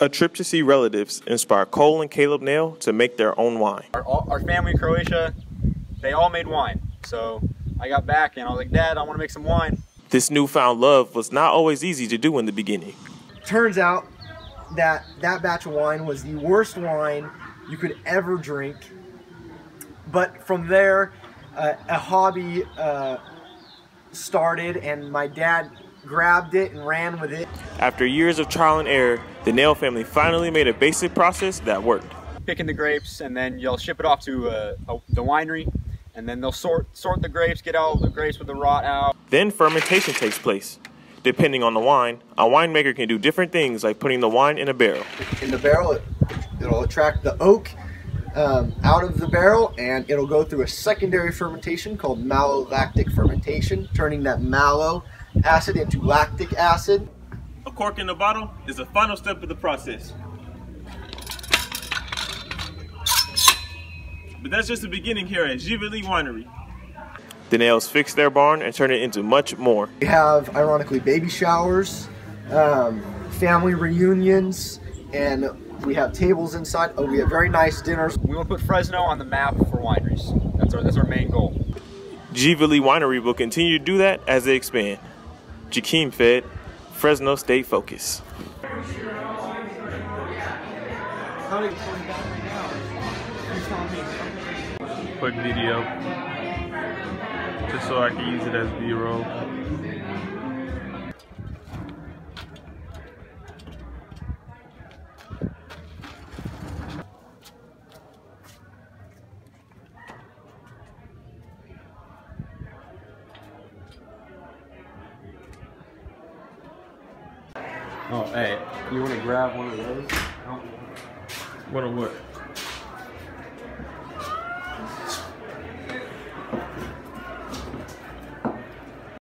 A trip to see relatives inspired Cole and Caleb Nail to make their own wine. Our, our family in Croatia, they all made wine. So I got back and I was like, Dad, I want to make some wine. This newfound love was not always easy to do in the beginning. Turns out that that batch of wine was the worst wine you could ever drink. But from there, uh, a hobby uh, started, and my dad grabbed it and ran with it. After years of trial and error, the Nail family finally made a basic process that worked. Picking the grapes, and then you'll ship it off to uh, the winery, and then they'll sort sort the grapes, get all the grapes with the rot out. Then fermentation takes place. Depending on the wine, a winemaker can do different things like putting the wine in a barrel. In the barrel, it, it'll attract the oak um, out of the barrel and it'll go through a secondary fermentation called malolactic fermentation, turning that malic acid into lactic acid. A cork in the bottle is the final step of the process. But that's just the beginning here at Ziveli Winery. The nails fix their barn and turn it into much more. We have, ironically, baby showers, um, family reunions, and we have tables inside. Oh, we have very nice dinners. We want to put Fresno on the map for wineries. That's our, that's our main goal. Ziveli Winery will continue to do that as they expand. Jakeem Fedd, Fresno State Focus. Quick video, just so I can use it as B-roll. Oh, hey, you want to grab one of those? What a what?